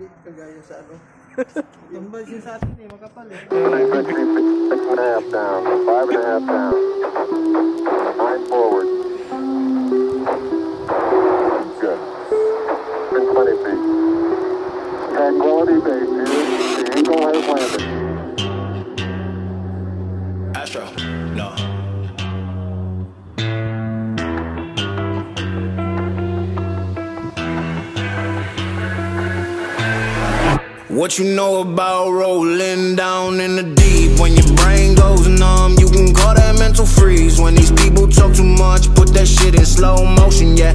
hindi kagaya sa ano. Tumbal siya sa atin eh, makapal eh. Six and a half down, five and a half down, nine forward. Good. In 20 feet. Tranquility Base here. The Eagle has landed. What you know about rolling down in the deep? When your brain goes numb, you can call that mental freeze. When these people talk too much, put that shit in slow motion. Yeah,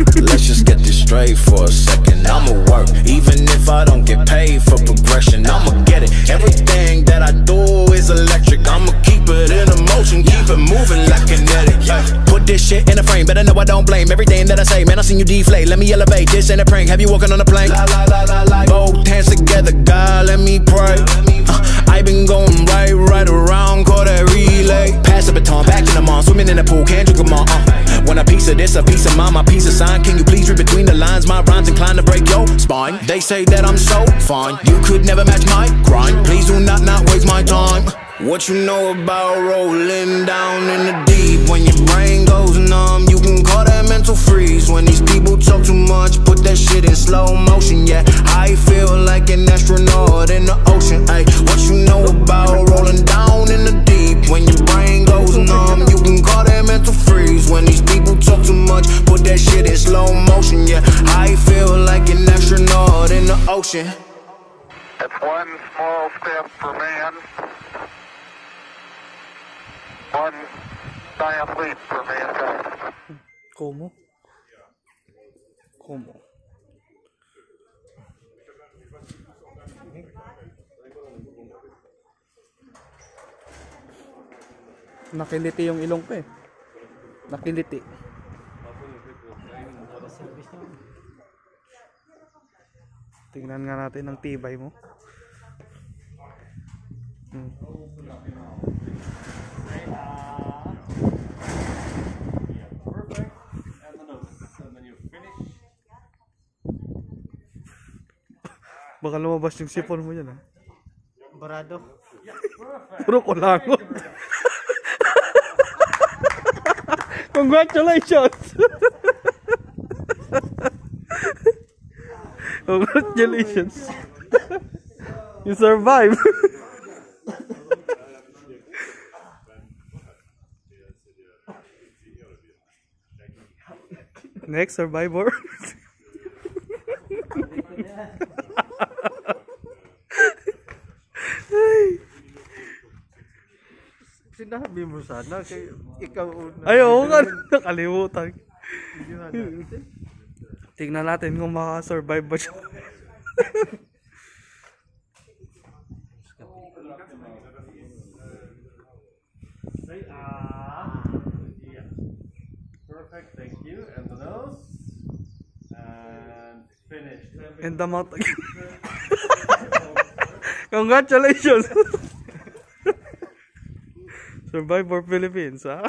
Let's just get this straight for a second. I'ma work, even if I don't get paid for progression. I'ma get it. Everything that I do is electric. I'ma keep it in a motion, keep it moving like kinetic. Put this shit in a frame, better know I don't blame everything that I say. Man, I seen you deflate. Let me elevate. This ain't a prank. Have you walking on a plane? La, la, la, la, la. Both hands together, God, let me pray. Uh, I been going right, right around, call that relay. Pass the baton, back in the mall, swimming in the pool, can't drink this, a piece of mine, my piece of sign. Can you please read between the lines? My rhymes inclined to break your spine. They say that I'm so fine, you could never match my grind. Please do not not waste my time. What you know about rolling down in the deep? When your brain goes numb, you can call that mental freeze. When these people talk too much, put that shit in slow ocean. It's one small step for man, one giant leap for mankind. Como? Como? Nakiliti yung ilong ko eh. Nakiliti. Tingnan nga natin ang tibay mo. Hmm. Baka lumabas yung sipon mo yan ah. Barado. Puro kulangot. Congratulations! Congratulations! you survived! Next survivor. Sinabi mo sana kay ikaw una. Ay, oo nga. Nakalimutan. Tingnan natin kung makasurvive ba siya. Perfect, thank you. And the nose. And finished. And the mouth again. Congratulations! Survivor Philippines, ha?